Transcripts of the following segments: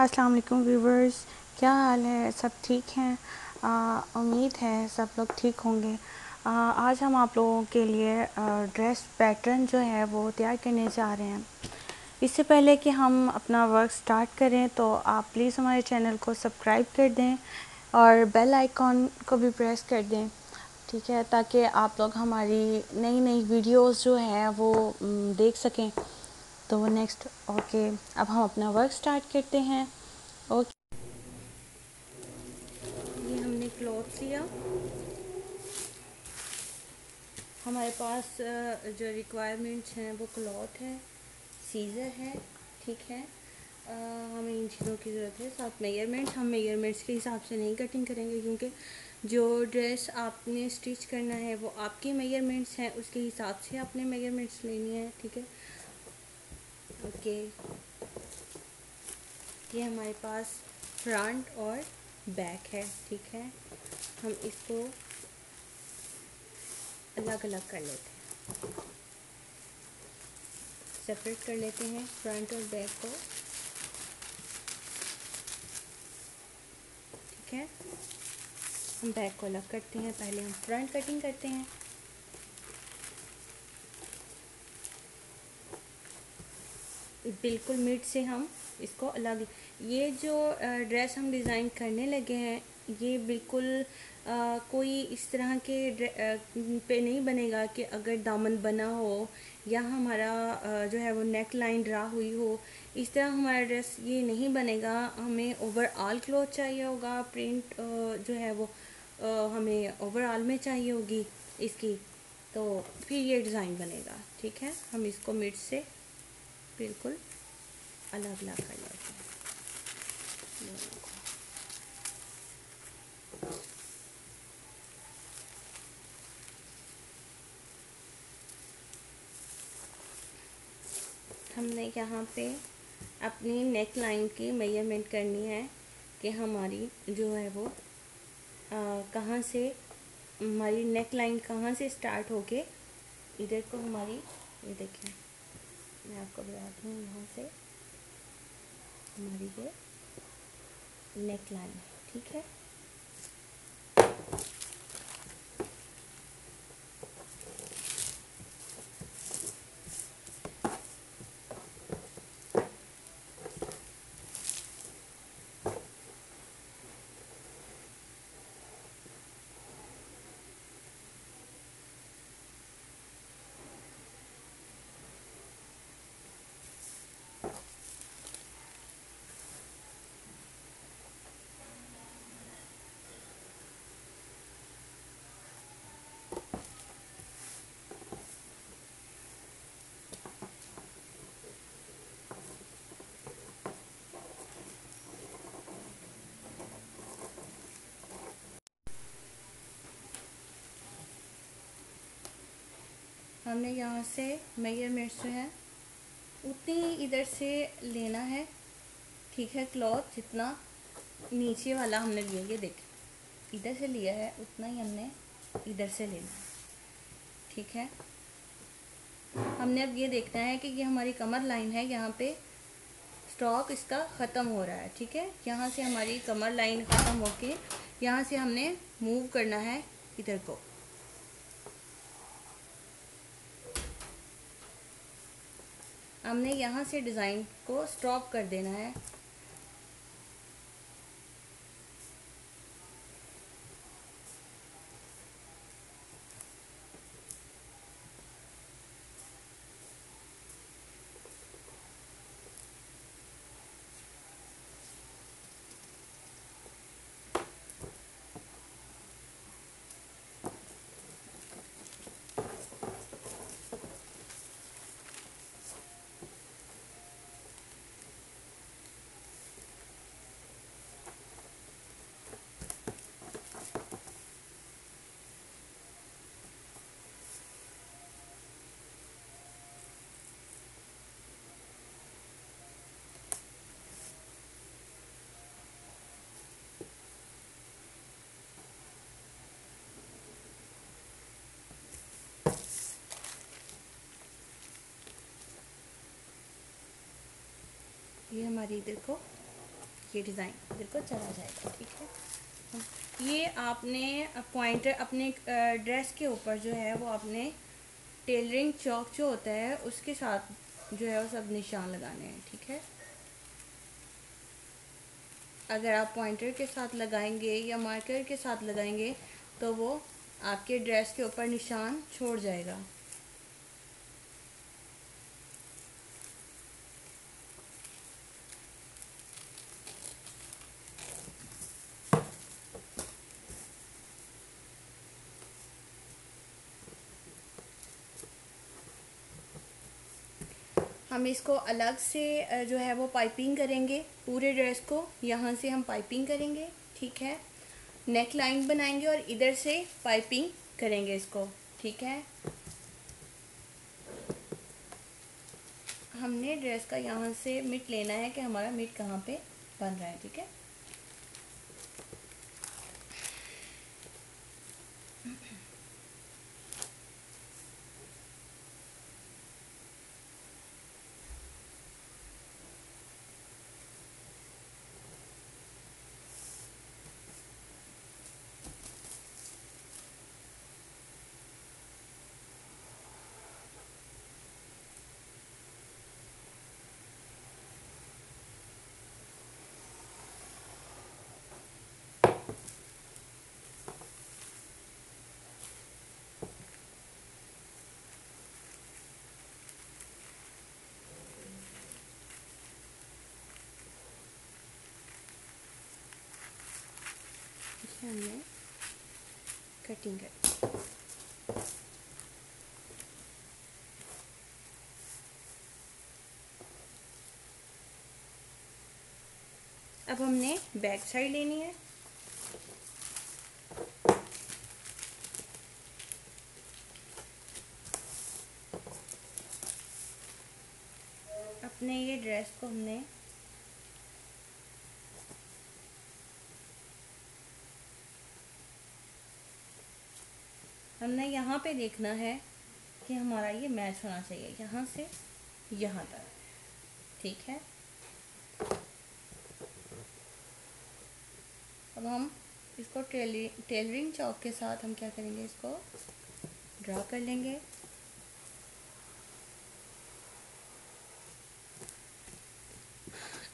अस्सलाम वालेकुम व्यूवर्स क्या हाल है? सब ठीक हैं? उम्मीद है सब लोग ठीक होंगे। आ, आज हम आप लोगों के लिए ड्रेस पैटर्न जो है वो तैयार करने जा रहे हैं। इससे पहले कि हम अपना वर्क स्टार्ट करें तो आप प्लीज़ हमारे चैनल को सब्सक्राइब कर दें और बेल आइकॉन को भी प्रेस कर दें ठीक है? ताकि आप लोग हमारी नई नई वीडियोस जो हैं वो देख सकें। तो नेक्स्ट ओके अब हम अपना वर्क स्टार्ट करते हैं। ओके ये हमने क्लॉथ लिया। हमारे पास जो रिक्वायरमेंट्स हैं वो क्लॉथ है सीज़र है ठीक है। आ, हमें इन चीज़ों की ज़रूरत है साथ मेजरमेंट्स हम मेजरमेंट्स के हिसाब से नहीं कटिंग करेंगे क्योंकि जो ड्रेस आपने स्टिच करना है वो आपके मेजरमेंट्स हैं उसके हिसाब से आपने मेजरमेंट्स लेनी है ठीक है। ओके। ये हमारे पास फ्रंट और बैक है, ठीक है? हम इसको अलग अलग कर लेते हैं। सेपरेट कर लेते हैं फ्रंट और बैक को। ठीक है? हम बैक को अलग करते हैं। पहले हम फ्रंट कटिंग करते हैं। बिल्कुल मिड से हम इसको अलग ये जो ड्रेस हम डिज़ाइन करने लगे हैं ये बिल्कुल आ, कोई इस तरह के पे नहीं बनेगा कि अगर दामन बना हो या हमारा आ, जो है वो नेक लाइन ड्रा हुई हो इस तरह हमारा ड्रेस ये नहीं बनेगा। हमें ओवरऑल क्लोथ चाहिए होगा प्रिंट जो है वो हमें ओवरऑल में चाहिए होगी इसकी तो फिर ये डिज़ाइन बनेगा ठीक है? हम इसको मिड से बिल्कुल अलग अलग कर लेते हमने यहाँ पे अपनी नेक लाइन की मेज़रमेंट करनी है कि हमारी जो है वो कहाँ से, हमारी नेक लाइन कहाँ से स्टार्ट होके इधर को हमारी, ये देखें। मैं आपको बता दूँ यहाँ से। हमारी ये नेक लाइन है ठीक है? हमने यहाँ से मेजरमेंट्स जो है, उतनी इधर से लेना है। ठीक है, क्लॉथ जितना नीचे वाला हमने लिया, ये देख। इधर से लिया है, उतना ही हमने इधर से लेना है। ठीक है? हमने अब ये देखना है कि ये हमारी कमर लाइन है, यहाँ पे स्टॉक इसका ख़त्म हो रहा है। ठीक है? यहाँ से हमारी कमर लाइन ख़त्म होके यहाँ से हमने मूव करना है इधर को। हमने यहाँ से डिज़ाइन को स्टॉप कर देना है ये हमारी इधर को, ये डिज़ाइन बिल्कुल चला जाएगा, ठीक है? ये आपने पॉइंटर अपने ड्रेस के ऊपर जो है वो आपने टेलरिंग चौक जो होता है उसके साथ जो है वो सब निशान लगाने हैं, ठीक है? अगर आप पॉइंटर के साथ लगाएँगे या मार्कर के साथ लगाएँगे तो वो आपके ड्रेस के ऊपर निशान छोड़ जाएगा। हम इसको अलग से जो है वो पाइपिंग करेंगे। पूरे ड्रेस को यहाँ से हम पाइपिंग करेंगे, ठीक है? नेक लाइन बनाएँगे और इधर से पाइपिंग करेंगे इसको, ठीक है? हमने ड्रेस का यहाँ से मिट लेना है कि हमारा मिट कहाँ पे बन रहा है, ठीक है? हमने कटिंग कर। अब हमने बैक साइड लेनी है। अपने ये ड्रेस को हमने हमने यहाँ पे देखना है कि हमारा ये मैच होना चाहिए, यहाँ से यहाँ तक। ठीक है? अब हम इसको टेलरिंग टेलरिंग चौक के साथ हम क्या करेंगे? इसको ड्रा कर लेंगे।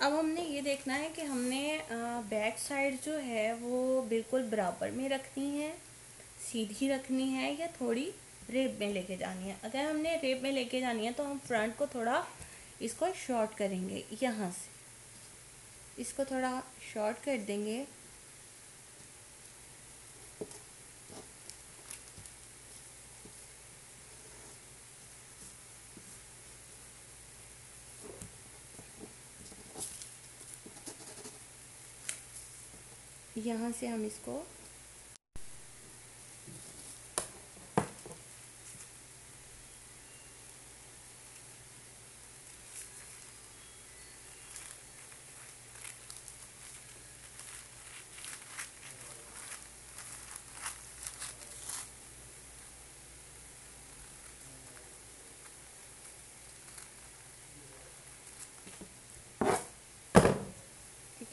अब हमने ये देखना है कि हमने बैक साइड जो है वो बिल्कुल बराबर में रखनी है। सीधी रखनी है या थोड़ी रेप में लेके जानी है? अगर हमने रेप में लेके जानी है तो हम फ्रंट को थोड़ा इसको शॉर्ट करेंगे, यहाँ से। इसको थोड़ा शॉर्ट कर देंगे। यहाँ से हम इसको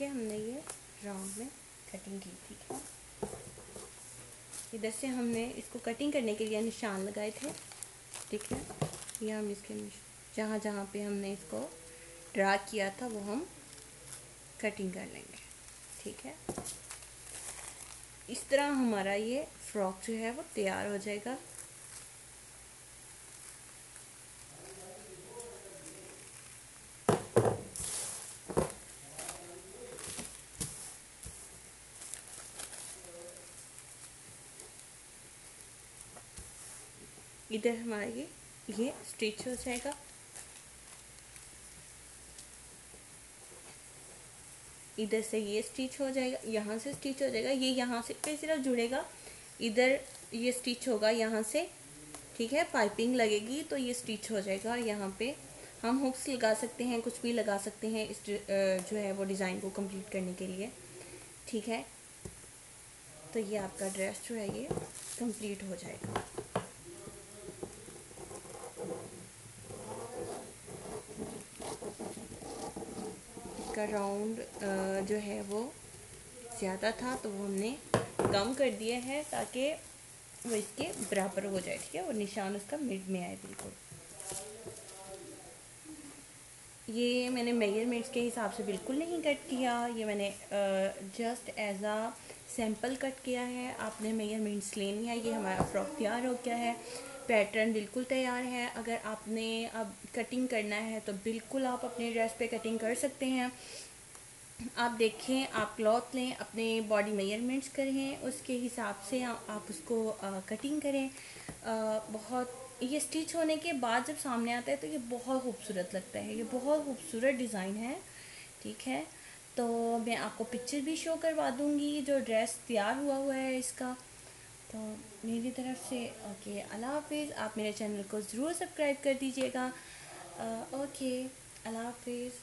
है हमने ये राउंड में कटिंग की थी। इधर से हमने इसको कटिंग करने के लिए निशान लगाए थे। ठीक है? ये हम इसके जहाँ जहाँ पे हमने इसको ड्रा किया था, वो हम कटिंग कर लेंगे। ठीक है? इस तरह हमारा ये फ्रॉक जो है, वो तैयार हो जाएगा। इधर हमारा ये ये स्टिच हो जाएगा। इधर से ये स्टिच हो जाएगा, यहाँ से स्टिच हो जाएगा, ये यहाँ से पे सिर्फ़ जुड़ेगा, इधर ये स्टिच होगा यहाँ से, ठीक है पाइपिंग लगेगी तो ये स्टिच हो जाएगा यहाँ पे। हम हुक्स लगा सकते हैं, कुछ भी लगा सकते हैं इस जो है वो डिज़ाइन को कंप्लीट करने के लिए, ठीक है? तो ये आपका ड्रेस जो है ये कंप्लीट हो जाएगा। इसका राउंड जो है वो ज़्यादा था तो वो हमने कम कर दिया है ताकि वो इसके बराबर हो जाए, ठीक है? और निशान उसका मिड में आए, बिल्कुल। ये मैंने मेजरमेंट्स के हिसाब से बिल्कुल नहीं कट किया। ये मैंने just as a sample cut किया है। आपने मेजरमेंट्स ले लिया ये हमारा फ्रॉक तैयार हो गया है। पैटर्न बिल्कुल तैयार है। अगर आपने अब कटिंग करना है तो बिल्कुल आप अपने ड्रेस पे कटिंग कर सकते हैं। आप देखें आप क्लॉथ लें अपने बॉडी मेजरमेंट्स करें उसके हिसाब से आ, आप उसको आ, कटिंग करें। आ, बहुत ये स्टिच होने के बाद जब सामने आता है तो ये बहुत खूबसूरत लगता है। ये बहुत खूबसूरत डिज़ाइन है ठीक है? तो मैं आपको पिक्चर भी शो करवा दूँगी जो ड्रेस तैयार हुआ हुआ है इसका। तो मेरी तरफ़ से ओके अल्लाह हाफिज़, आप मेरे चैनल को ज़रूर सब्सक्राइब कर दीजिएगा। ओके अल्लाह हाफिज़।